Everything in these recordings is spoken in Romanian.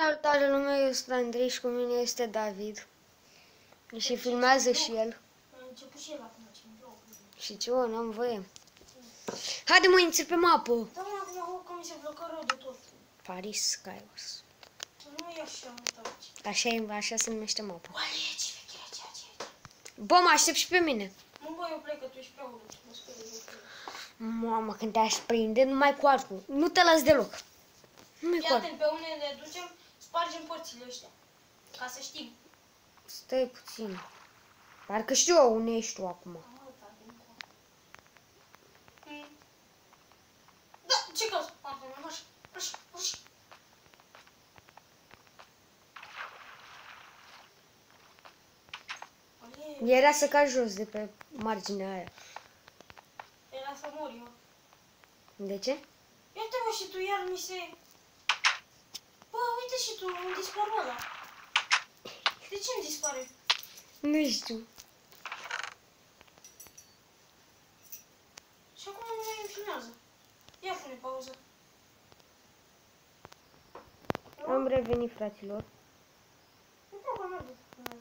Salutare lume, eu sunt Andrei și cu mine este David. Și filmează și el. A început și el acum, ce vreau. Și ce, o, n-am voie. Haide mă, inți pe mapă. Da, mă, acum acum că mi se blocă rău de tot. Paris Skywars. Nu e așa mult aici. Așa, e, așa se numește mapa. Oale, ce veche ceea ce e. Bă, mă aștept și pe mine. Mă, bă, eu plec că tu ești prea urât. Mă sper eu plec. Mamă, când te-aș prinde, numai cu arcul. Nu te las deloc. Numai cu Fii arcul. atent, pe unde ne ducem, spargem părțile ăștia. Ca să știm. Stai puțin. Parcă știu eu unde ești tu acum. Am arătat din coa. Mm. Da, ce cauți? Am venit, așa, așa, așa. Oale, Era să cazi jos de pe marginea aia. Era să mor eu. De ce? Ia te mă și tu iar mi se... Bă, uite și tu, îmi dispar ăla. De ce îmi dispare? Nu știu. Și acum nu mai îmi filmează. Ia pune pauză. Am revenit, fraților. Nu cred că merge să filmez.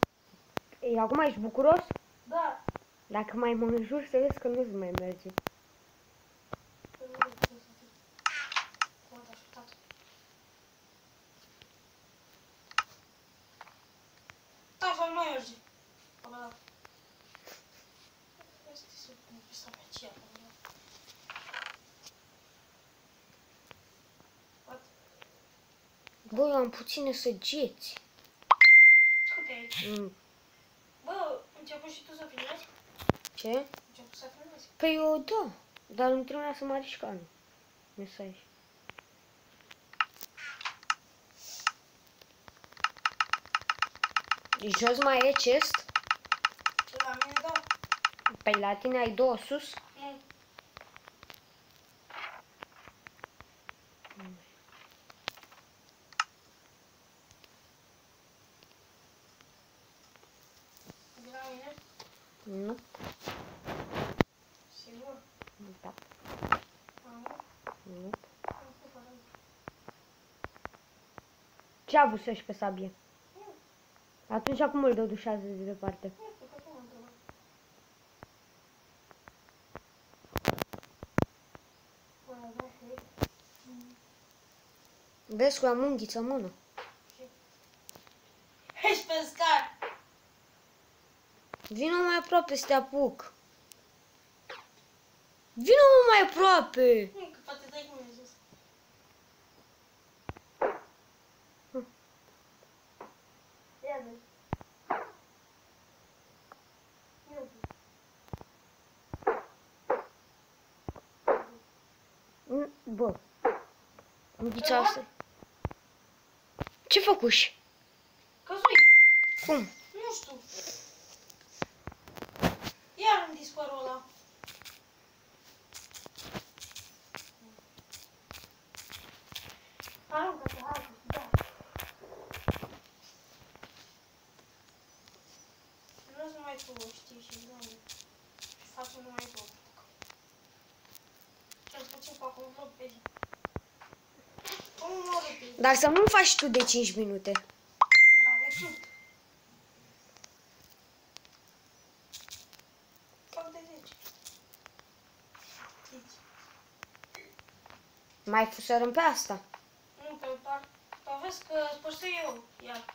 Ei, acum ești bucuros? Da. Dacă mai mă înjur, să vezi că nu-ți mai merge. Păi nu merge să fie. Cum te așteptat? Da, să nu mai merge. Bă, da. Este să pun pe ăsta pe aceea. bă, da. What? Bă, eu am puține săgeți. Câte ai? Mm, Bă, început și tu să filmezi? Ce? Început să filmezi? Păi eu, da. Dar nu trebuia să mă arișcană. Mesaj. Jos mai e chest? La mine, da. Păi la tine ai două sus? Nu. De la mine? Nu. Sigur? Da. Am, Nu. am făcut fără. Ce a avut să-și pe sabie? Nu, Atunci acum îl dădușează de departe. nu știu, că tu mă întrebat. Bă, da, și Vezi că am unghiță în mână. Ești pe scar! Vino mai aproape să te apuc. Vino mai aproape. Nu, că poate dai cum e sus. Ia vezi. Ia vezi. Mm, Bă. Unghița asta. Ce făcuși? Căzui! Cum? Nu știu. Iar îmi dispărul ăla. Aruncă-te, hai, da. Nu să mai tu știi și doamne. Și facem numai două. Cel puțin fac un vlog pe zi. Cum mă arăt? Dar să nu faci tu de 5 minute. Mai fusărăm pe asta. Nu, pe par... Vezi că spărsă eu, iar.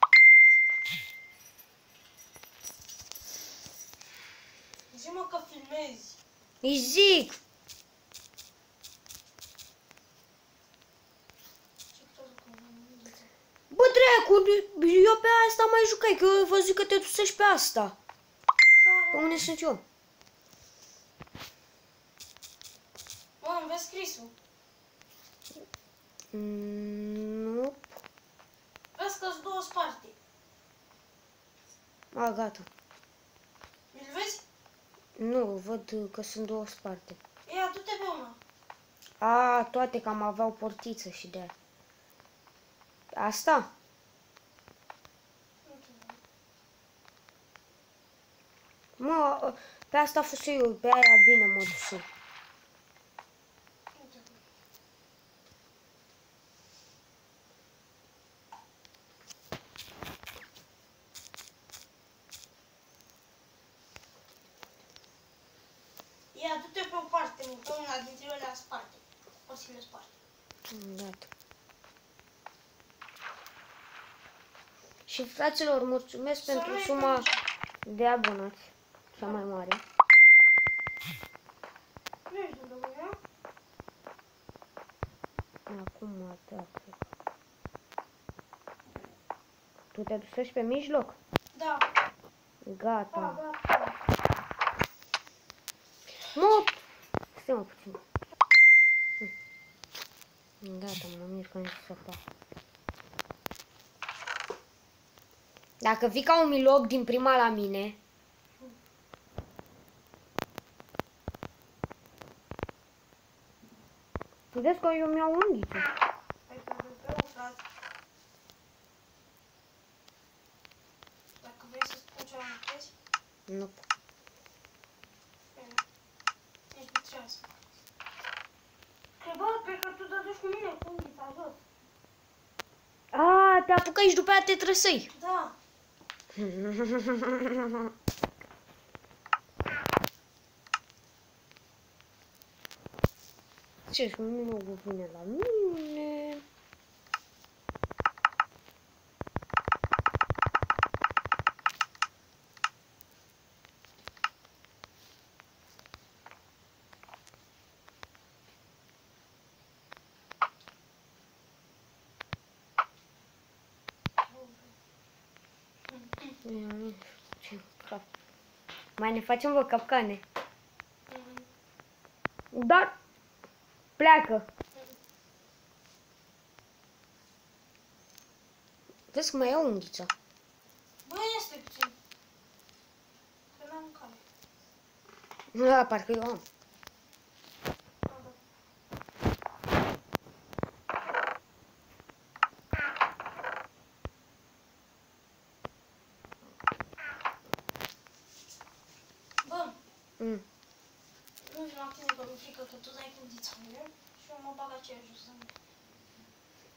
Zi-mă că filmezi. Îi zic. Mă? Bă, dracu, eu pe asta mai jucai, că eu văzut că te dusești pe asta. Pe unde sunt eu? Mă, îmi vezi scrisul. Mm, Nu. Vezi că sunt două sparte. A, gata. Mi-l vezi? Nu, văd că sunt două sparte. Ia, du-te pe una. A, toate cam aveau portiță și de aia. Asta? Nu știu. Mă, pe asta fusă eu, pe aia bine mă dusă. Dintre ele sparte. O să le sparte. Gata. Și fraților, mulțumesc Să pentru nu suma uităm. de abonați. Cea mai mare. Nu ești de lumea? Acum, da, cred. Tu te ducești pe mijloc? Da. Da, Gata. da, da. Mă! Stai mă puțin. Hm. Gata, mă mir că nu să fac. Dacă vii ca un miloc din prima la mine, Vedeți că eu mi-au unghițe. Hai să vedem, frate. Dacă vrei să spun ce am închis, Nu. bine. Nici nu trebuie să fac. Că bă, pe că tu te duci cu mine cu unghița jos. A, te apucai și după aia te trăsăi. Da. Ce și nu vine la mine. Mai ne facem vă capcane. Dar pleacă. Vezi că mai e o unghiță. Bă, este puțin. Că n-am cale. Da, parcă eu am.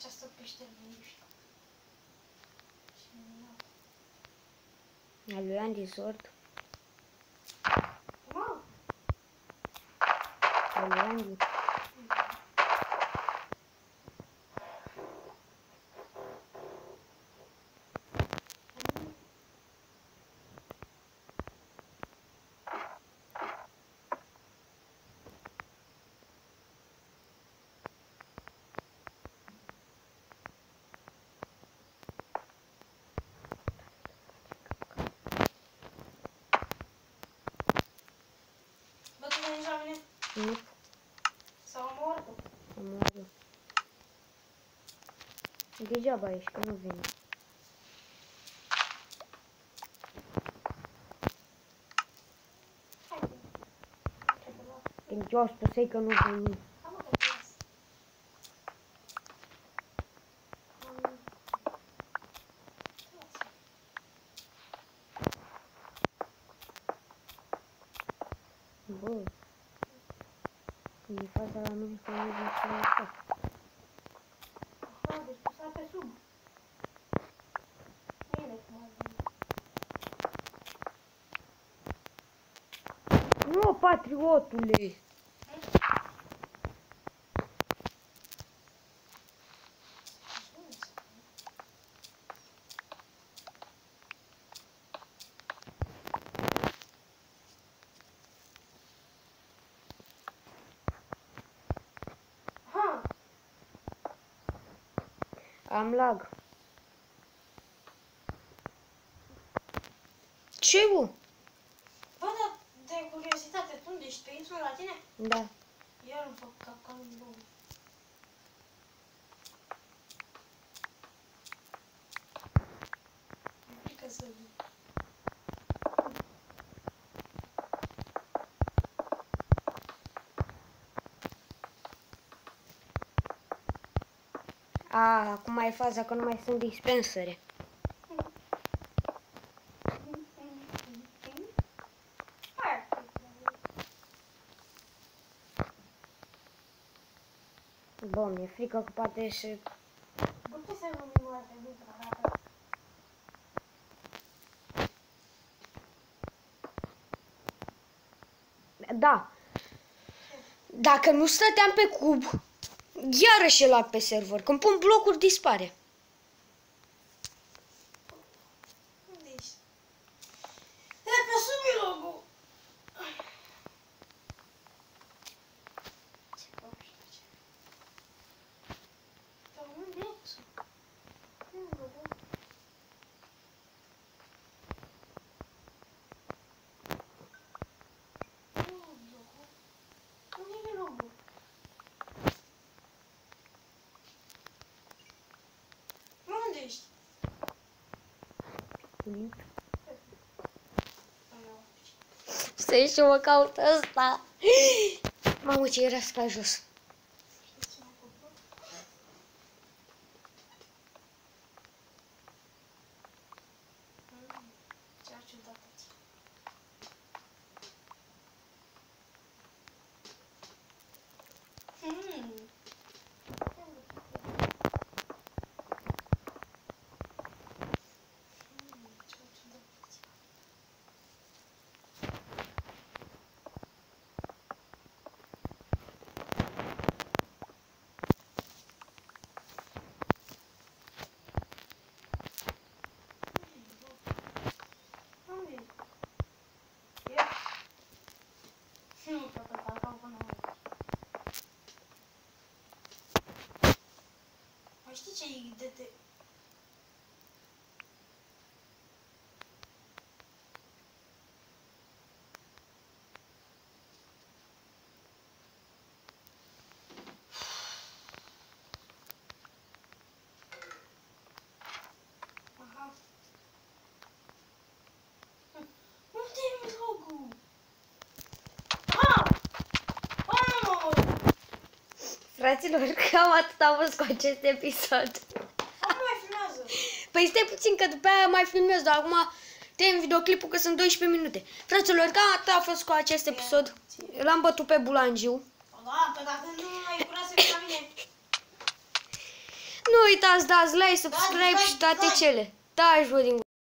Часто пишете вещи. Avem resort. Wow. Avem resort. La mine Nu sau mă urcă? am luat. Degeaba ești, că nu vine. Hai, bă. Hai, bă, lasă. Când eu spusei că nu veni. Hai, mă, că te las. Um, lasă. Bă. E faza la mine că nu vin să mă fac. Aha, deci tu stai pe sub. Bine, cum ai venit. Nu, patriotule! Am lag. Ce, bă? bă, dar de curiozitate, tu unde ești? Pe insulă la tine? Da. Iar îmi fac capcanul în două. Mi-e frică să vin. A, acum e faza că nu mai sunt dispensere. Hai, Bă, mi-e frică că poate și... Bă, ce să nu mi moarte dintr-o dată? Da. Dacă nu stăteam pe cub, iarăși e luat pe server. Când pun blocuri, dispare. Unde ești? E pe sub e logo. Ce faci? Dar unde ești? Unde e logo? Unde e logo? Unde e logo? Unde ești? Stai și mă caut ăsta. Mamă, ce era pe jos. Ce ciudat aici. Hmm. Hmm, ce ciudat aici. Unde e? E? Nu pot să fac până aici. Mai știi ce e de te... Aha. Unde e logul? Ah! Ah! Fraților, cam atât am fost cu acest episod. Nu mai filmează. Păi stai puțin că după aia mai filmez, dar acum tem videoclipul că sunt 12 minute. Fraților, cam atât a fost cu acest episod. L-am bătut pe Bulangiu. Da, pe dacă nu ai curat să vii la mine. Nu uitați, dați like, subscribe like, și toate like. cele. Da, vă din